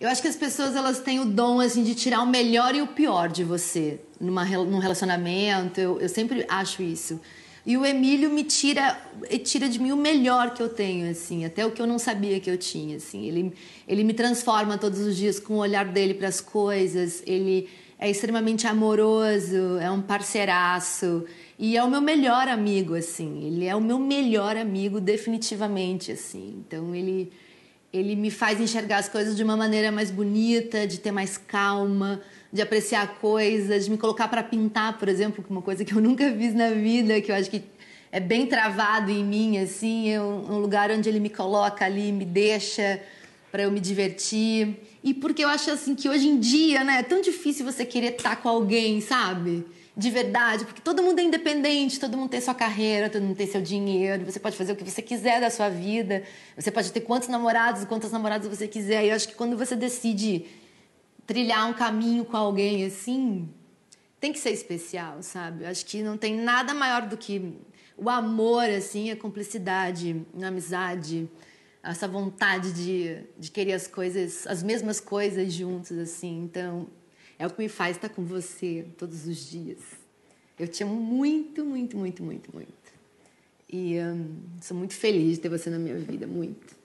Eu acho que as pessoas elas têm o dom assim de tirar o melhor e o pior de você numa, num relacionamento. Eu, eu sempre acho isso. E o Emílio me tira, tira de mim o melhor que eu tenho, assim, até o que eu não sabia que eu tinha, assim. Ele, ele me transforma todos os dias com o olhar dele para as coisas. Ele é extremamente amoroso, é um parceiraço e é o meu melhor amigo, assim. Ele é o meu melhor amigo definitivamente, assim. Então ele ele me faz enxergar as coisas de uma maneira mais bonita, de ter mais calma, de apreciar coisas, de me colocar para pintar, por exemplo, uma coisa que eu nunca fiz na vida, que eu acho que é bem travado em mim, assim, é um lugar onde ele me coloca ali, me deixa para eu me divertir. E porque eu acho assim que hoje em dia, né, é tão difícil você querer estar com alguém, sabe? De verdade, porque todo mundo é independente, todo mundo tem sua carreira, todo mundo tem seu dinheiro, você pode fazer o que você quiser da sua vida, você pode ter quantos namorados, quantas namoradas você quiser. E eu acho que quando você decide trilhar um caminho com alguém assim, tem que ser especial, sabe? Eu acho que não tem nada maior do que o amor, assim, a cumplicidade, a amizade, essa vontade de, de querer as coisas, as mesmas coisas juntos, assim. Então, é o que me faz estar com você todos os dias. Eu te amo muito, muito, muito, muito, muito. E um, sou muito feliz de ter você na minha vida, muito.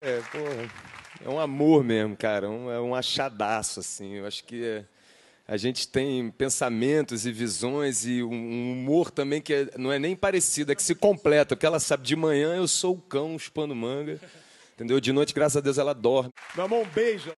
É, porra. É um amor mesmo, cara. Um, é um achadaço, assim. Eu acho que é, a gente tem pensamentos e visões e um, humor também que é, não é nem parecido, é que se completa. Porque ela sabe, de manhã eu sou o cão chupando manga. Entendeu? De noite, graças a Deus, ela dorme. Meu amor, um beijo.